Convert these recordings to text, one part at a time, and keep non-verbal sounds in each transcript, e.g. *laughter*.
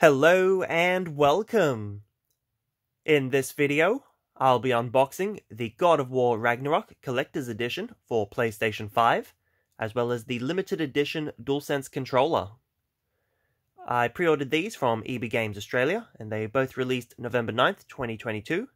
Hello and welcome! In this video, I'll be unboxing the God of War Ragnarok Collector's Edition for PlayStation 5, as well as the limited edition DualSense controller. I pre-ordered these from EB Games Australia, and they both released November 9th, 2022.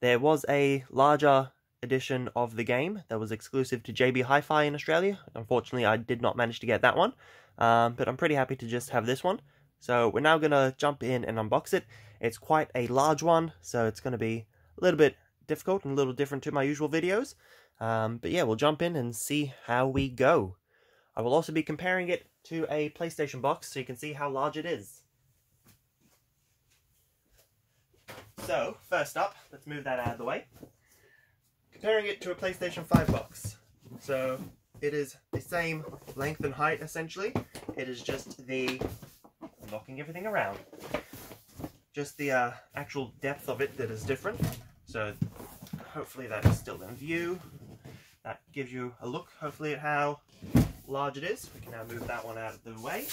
There was a larger edition of the game that was exclusive to JB Hi-Fi in Australia. Unfortunately, I did not manage to get that one, um, but I'm pretty happy to just have this one. So we're now going to jump in and unbox it. It's quite a large one, so it's going to be a little bit difficult and a little different to my usual videos. Um, but yeah, we'll jump in and see how we go. I will also be comparing it to a PlayStation box so you can see how large it is. So, first up, let's move that out of the way. Comparing it to a PlayStation 5 box. So, it is the same length and height essentially. It is just the knocking everything around. Just the uh, actual depth of it that is different. So hopefully that is still in view. That gives you a look, hopefully, at how large it is. We can now move that one out of the way.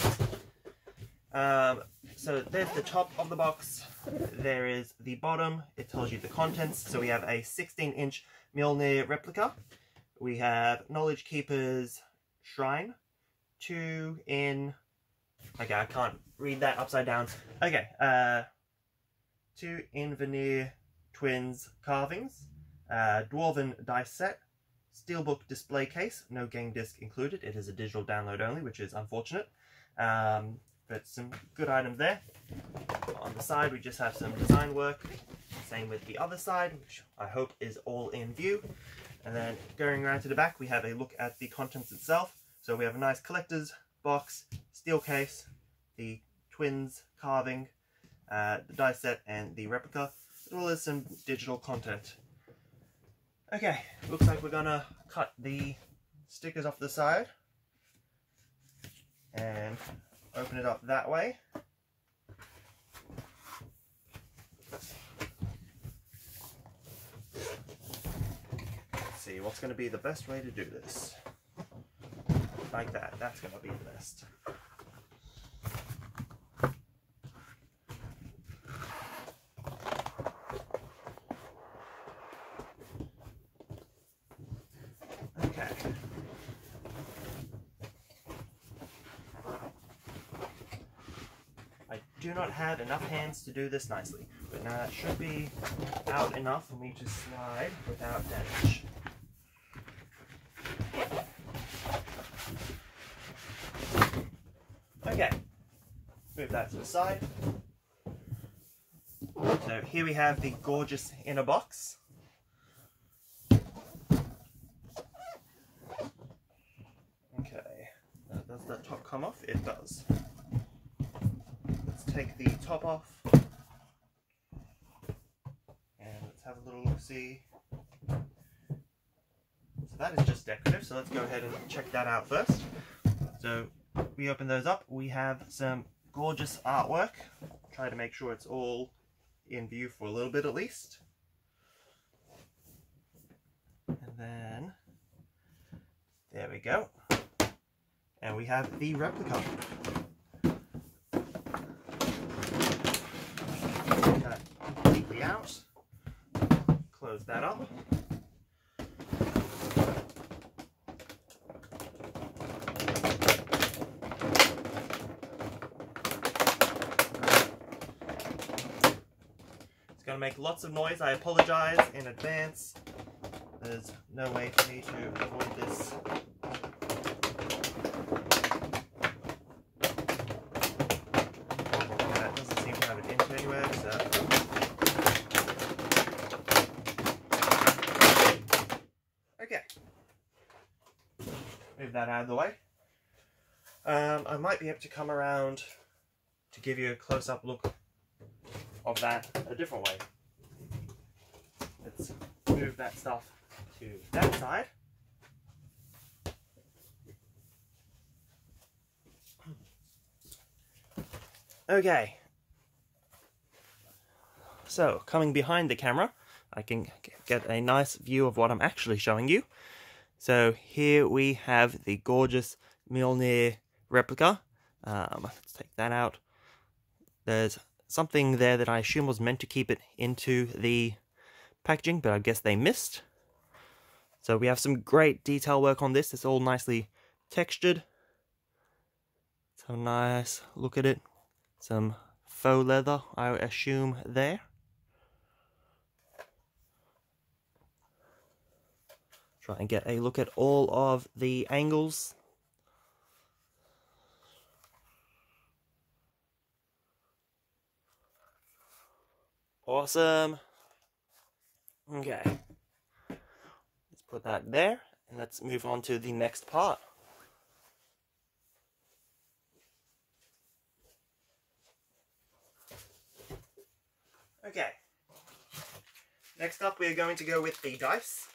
Um, so there's the top of the box. There is the bottom. It tells you the contents. So we have a 16-inch Mjolnir replica. We have Knowledge Keeper's Shrine. Two in... Okay, I can't read that upside down. Okay, uh, two Invenir Twins carvings, uh, Dwarven dice set, Steelbook display case, no game disc included. It is a digital download only, which is unfortunate. Um, but some good items there. On the side, we just have some design work. Same with the other side, which I hope is all in view. And then going around to the back, we have a look at the contents itself. So we have a nice collector's box, steel case, the twins carving, uh, the die set and the replica, as well as some digital content. Okay, looks like we're gonna cut the stickers off the side and open it up that way. See, what's gonna be the best way to do this? Like that, that's gonna be the best. Okay. I do not have enough hands to do this nicely, but now that should be out enough for me to slide without damage. Okay, move that to the side. So here we have the gorgeous inner box. Okay, now does that top come off? It does. Let's take the top off. And let's have a little look-see. So that is just decorative, so let's go ahead and check that out first. So we open those up, we have some gorgeous artwork. Try to make sure it's all in view for a little bit at least. And then, there we go. And we have the replica. That completely out. Close that up. Going to make lots of noise. I apologize in advance. There's no way for me to avoid this That doesn't seem to have an anywhere, so. Okay. Move that out of the way. Um, I might be able to come around to give you a close-up look of that a different way. Move that stuff to that side. Okay. So, coming behind the camera, I can get a nice view of what I'm actually showing you. So here we have the gorgeous Mjolnir replica. Um, let's take that out. There's something there that I assume was meant to keep it into the packaging, but I guess they missed. So we have some great detail work on this. It's all nicely textured. So nice look at it. Some faux leather, I assume, there. Try and get a look at all of the angles. Awesome. Okay. Let's put that there and let's move on to the next part. Okay. Next up, we're going to go with the dice.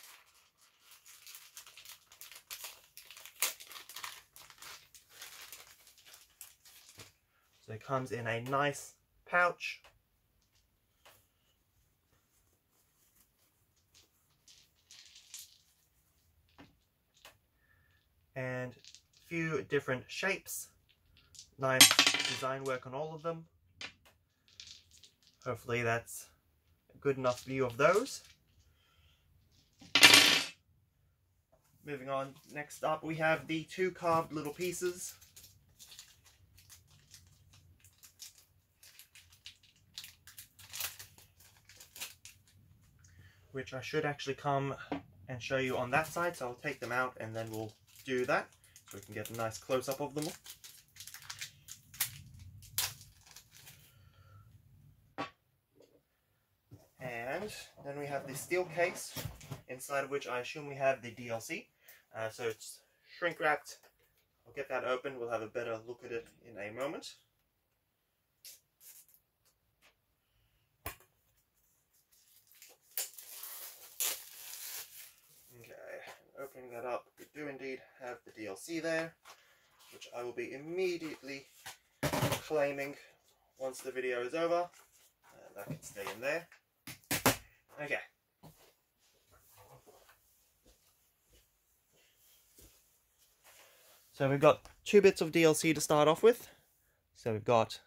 So it comes in a nice pouch. And a few different shapes. Nice design work on all of them. Hopefully that's a good enough view of those. Moving on, next up we have the two carved little pieces. Which I should actually come and show you on that side, so I'll take them out and then we'll do that. So we can get a nice close-up of them. And then we have the steel case, inside of which I assume we have the DLC. Uh, so it's shrink wrapped. I'll get that open. We'll have a better look at it in a moment. Okay, opening that up, do indeed have the DLC there, which I will be immediately claiming once the video is over. That can stay in there. Okay. So we've got two bits of DLC to start off with. So we've got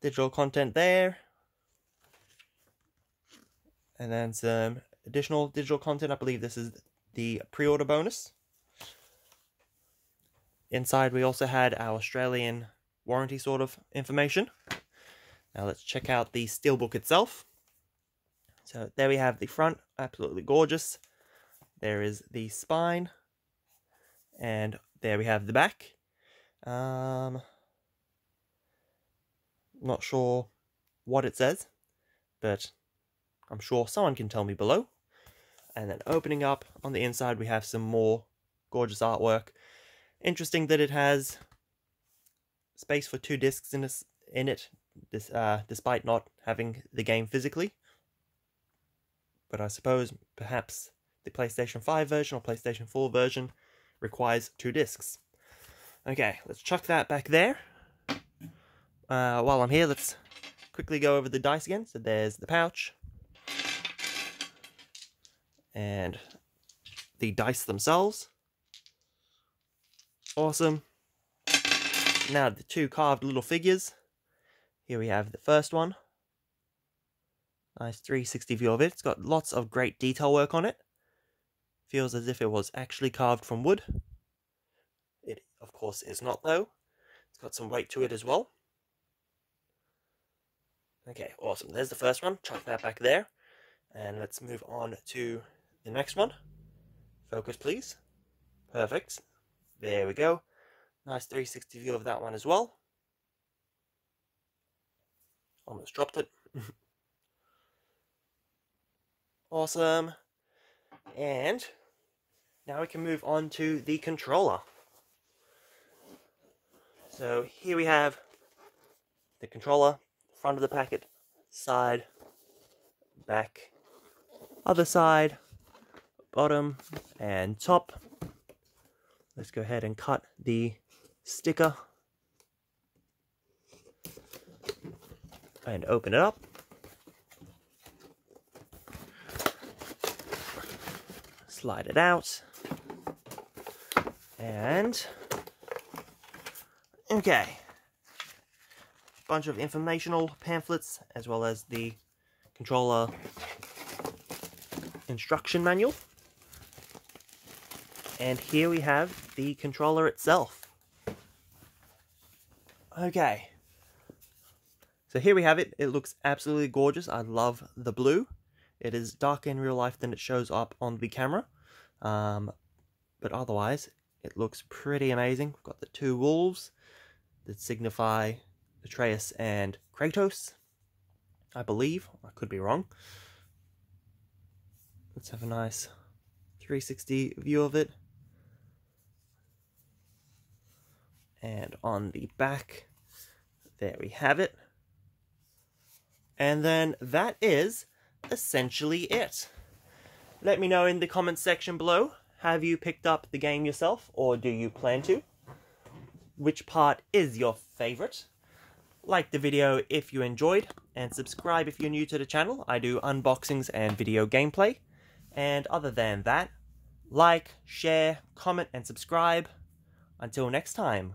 digital content there. And then some additional digital content. I believe this is the pre-order bonus. Inside we also had our Australian warranty sort of information. Now let's check out the steelbook itself. So there we have the front, absolutely gorgeous. There is the spine, and there we have the back. Um, not sure what it says, but I'm sure someone can tell me below. And then opening up on the inside, we have some more gorgeous artwork. Interesting that it has space for two discs in, this, in it, this, uh, despite not having the game physically but I suppose perhaps the PlayStation 5 version or PlayStation 4 version requires two discs. Okay, let's chuck that back there. Uh, while I'm here, let's quickly go over the dice again. So there's the pouch. And the dice themselves. Awesome. Now the two carved little figures. Here we have the first one. Nice 360 view of it. It's got lots of great detail work on it. Feels as if it was actually carved from wood. It, of course, is not, though. It's got some weight to it as well. Okay, awesome. There's the first one. Chuck that back there. And let's move on to the next one. Focus, please. Perfect. There we go. Nice 360 view of that one as well. Almost dropped it. *laughs* Awesome. And now we can move on to the controller. So here we have the controller, front of the packet, side, back, other side, bottom, and top. Let's go ahead and cut the sticker and open it up. slide it out. And, okay. bunch of informational pamphlets as well as the controller instruction manual. And here we have the controller itself. Okay. So here we have it. It looks absolutely gorgeous. I love the blue. It is darker in real life than it shows up on the camera. Um, but otherwise, it looks pretty amazing. We've got the two wolves that signify Atreus and Kratos. I believe. I could be wrong. Let's have a nice 360 view of it. And on the back, there we have it. And then that is essentially it. Let me know in the comments section below, have you picked up the game yourself or do you plan to? Which part is your favourite? Like the video if you enjoyed, and subscribe if you're new to the channel. I do unboxings and video gameplay. And other than that, like, share, comment, and subscribe. Until next time,